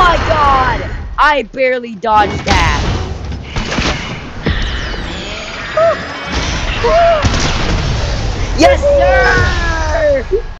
My god! I barely dodged that. yes, sir!